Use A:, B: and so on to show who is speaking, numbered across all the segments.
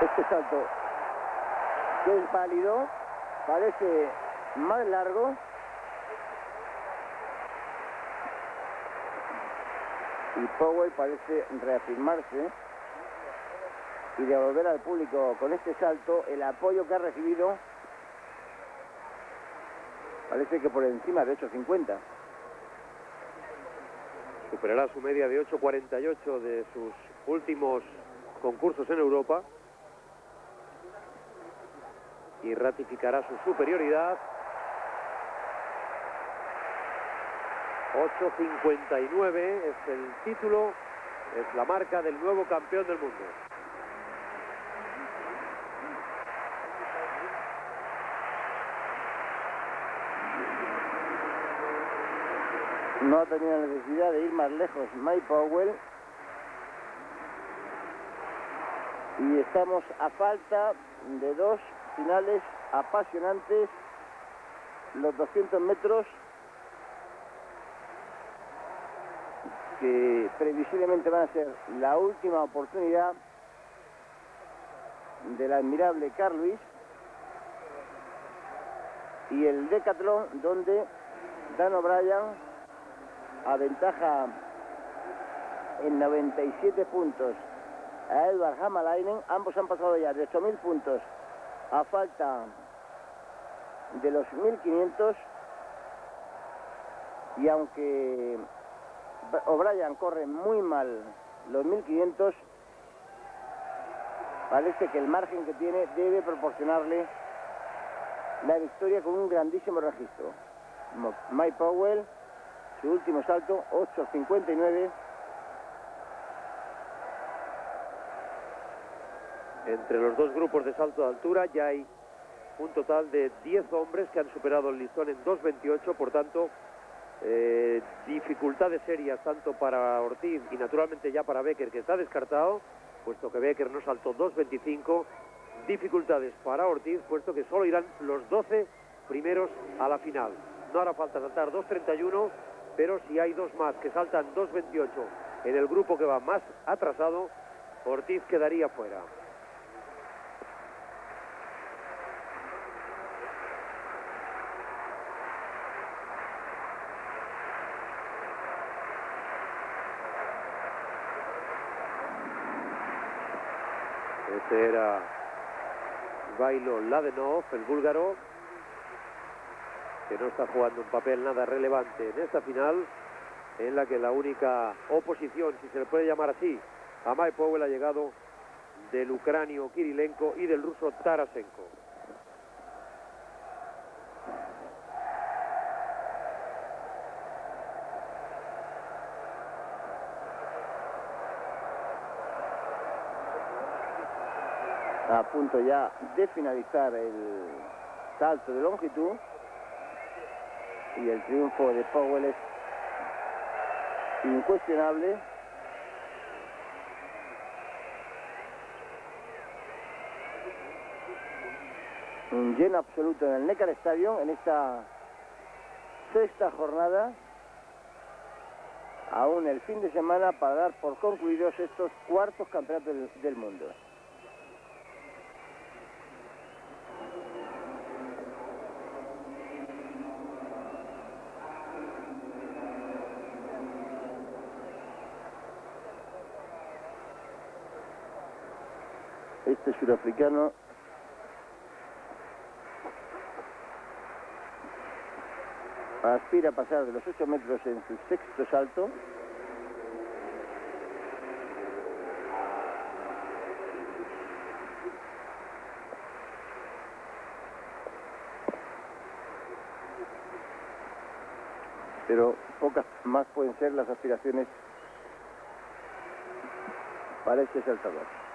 A: Este salto que es válido, parece más largo. Y Powell parece reafirmarse y devolver al público con este salto el apoyo que ha recibido. Parece que por encima de 8.50.
B: Superará su media de 8.48 de sus últimos concursos en Europa y ratificará su superioridad. 8.59 es el título, es la marca del nuevo campeón del mundo.
A: No ha tenido necesidad de ir más lejos Mike Powell. Y estamos a falta de dos finales apasionantes. Los 200 metros que previsiblemente van a ser la última oportunidad del admirable Carl Luis y el decatlón donde Dan O'Brien aventaja en 97 puntos a Edward Hamalainen. Ambos han pasado ya de 8.000 puntos a falta de los 1.500. Y aunque O'Brien corre muy mal los 1.500, parece que el margen que tiene debe proporcionarle la victoria con un grandísimo registro. Mike Powell su último salto, 8.59.
B: Entre los dos grupos de salto de altura ya hay un total de 10 hombres que han superado el listón en 2.28, por tanto, eh, dificultades serias tanto para Ortiz y naturalmente ya para Becker, que está descartado, puesto que Becker no saltó 2.25. Dificultades para Ortiz, puesto que solo irán los 12 primeros a la final. No hará falta saltar 2.31 pero si hay dos más que saltan 2.28 en el grupo que va más atrasado, Ortiz quedaría fuera. Este era Bailo Ladenov, el búlgaro, que no está jugando un papel nada relevante en esta final, en la que la única oposición, si se le puede llamar así, a Mike Powell ha llegado del ucranio Kirilenko y del ruso Tarasenko.
A: A punto ya de finalizar el salto de longitud y el triunfo de Powell es incuestionable. Un lleno absoluto en el Neckar Stadium en esta sexta jornada. Aún el fin de semana para dar por concluidos estos cuartos campeonatos del mundo. Este surafricano aspira a pasar de los 8 metros en su sexto salto. Pero pocas más pueden ser las aspiraciones para este saltador.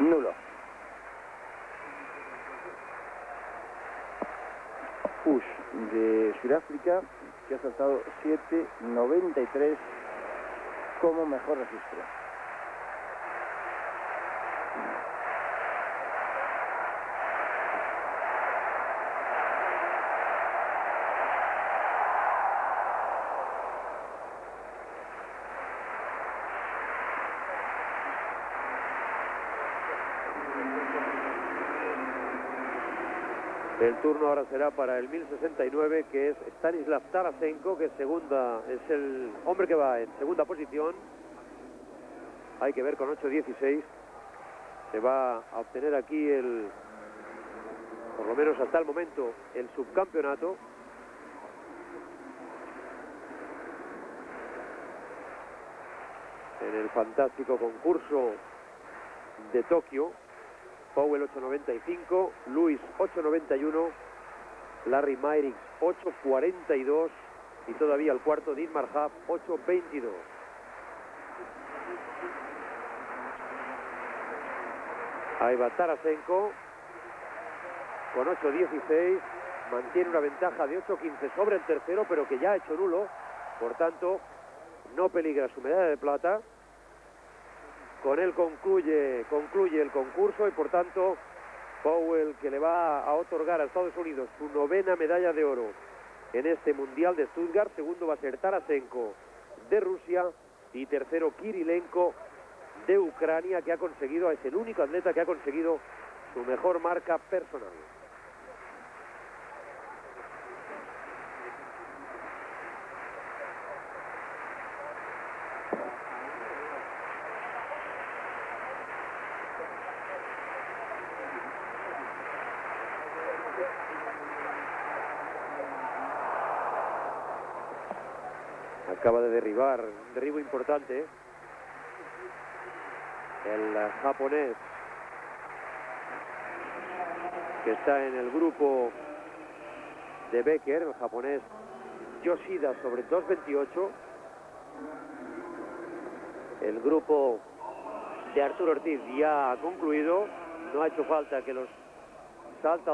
A: Nulo. Push de Sudáfrica que ha saltado 7.93 como mejor registro.
B: El turno ahora será para el 1069, que es Stanislav Tarasenko, que es, segunda, es el hombre que va en segunda posición. Hay que ver con 8.16. Se va a obtener aquí el, por lo menos hasta el momento, el subcampeonato. En el fantástico concurso de Tokio. Powell 8.95, Luis 8.91, Larry Myrix 8.42 y todavía el cuarto Dietmar Happ 8.22. Ahí va Tarasenko con 8.16, mantiene una ventaja de 8.15 sobre el tercero, pero que ya ha hecho nulo, por tanto no peligra su medalla de plata. Con él concluye, concluye el concurso y por tanto Powell que le va a otorgar a Estados Unidos su novena medalla de oro en este Mundial de Stuttgart. Segundo va a ser Tarasenko de Rusia y tercero Kirilenko de Ucrania que ha conseguido, es el único atleta que ha conseguido su mejor marca personal. Acaba de derribar, un derribo importante. El japonés que está en el grupo de Becker, el japonés Yoshida sobre 2.28. El grupo de Arturo Ortiz ya ha concluido, no ha hecho falta que los salta